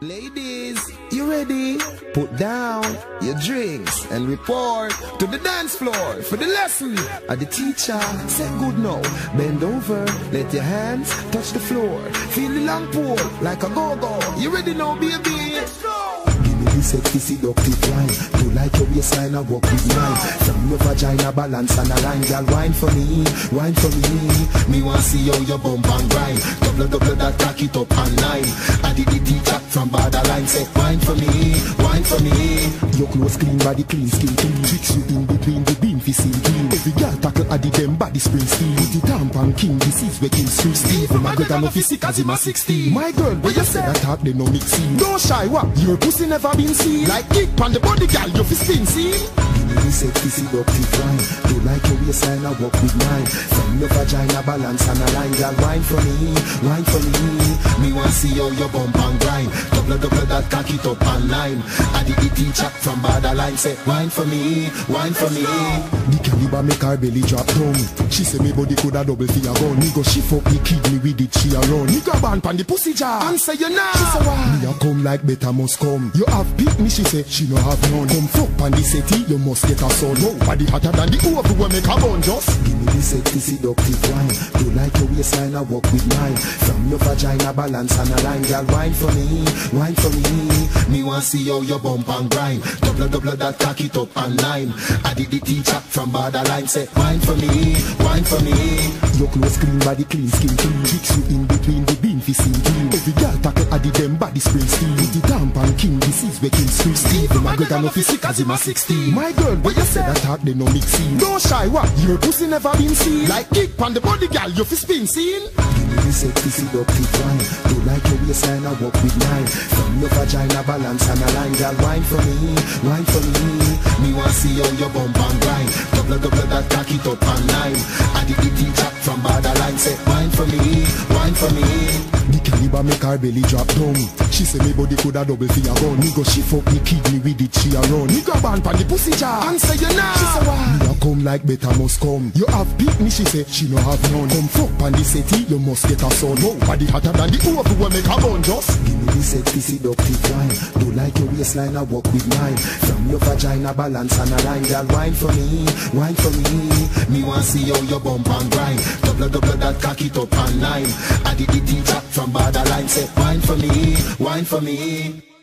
Ladies, you ready? Put down your drinks and report to the dance floor for the lesson. And the teacher said good now. Bend over, let your hands touch the floor. Feel the long pole like a go-go. You ready now, baby? Let's go! The sexy seductive wine. Do like your waistline, I walk with mine. From your vagina, balance and a line Girl, wine for me, wine for me. Me want see how your bump and grind. Double, double that, cock it up and nine. I did the teacher from borderline. Say, wine for me, wine for me. Your clothes clean, body clean, skin clean. Fix you in between the beam, fi see Every girl tackle at the dem body spring steel With the tampon king, is where king sweet Steve. Oh, my girl no sick as him a 16 My girl, where you say that talk, they no mixing Don't shy, what? Your pussy never been seen. Like kick on the body, girl, you fi spin, see? The sexy seductive wine Do like waistline, I walk with mine. From your vagina, balance and a line Girl, wine for me, wine for me. Me want see how your bump and grind. Double, double that, cock it up and line I did the teacher from borderline Say, wine for me, wine for me. The caliber make her belly drop down. She say me body coulda double for your gun Me go shift up the kidney with it, she alone Me grab on pan the pussy jar And say you now She say why? Me a come like better must come. You have pick me, she say she no have none. Come fuck pan the city, you must get a son. Nobody hotter than the oven when make a bun just Give me the sexy seductive wine. Do like your waistline, I walk with mine. From your vagina, balance and a line Girl, wine for me, wine for me. Me want see how your bump and grind. Double, double that, cock it up and nine I did the teacher from borderline Say, wine for me, wine for me. Your clothes clean, body clean, skin clean. Fix you in between the beam, fi see clean. Every girl tackle at the dem body spring steel With the tampon king, this is where sweet Steve My girl no fi sick as him a 16 My girl, where you said that talk, they no mixing Don't shy, what? Your pussy never been seen. Like kick on the body, girl, you fi spin, seen. Give me sexy seductive wine Do like your waistline, I walk with mine. From your vagina, balance and a line Girl, wine for me, wine for me. Me want see how your bump and grind. Double, double that, cock it up and nine I did the teacher from borderline Say, wine for me, wine for me caliber make her belly drop down. She say me body coulda double for your gun. Me go shift up the kidney with it, she alone Me grab on pan the pussy jar And say you now She say why Me a come like better must come. You have pick me, she say she no have none. Come fuck pan the city, you must get a son. Nobody hotter than the oven when make a bun just Give me the sexy seductive wine. Do like your waistline, I walk with mine. From your vagina, balance and a line Girl, wine for me, wine for me. Me want see how your bump and grind. Double, double that, cock it up and line I did the teacher from borderline Say, wine for me, wine for me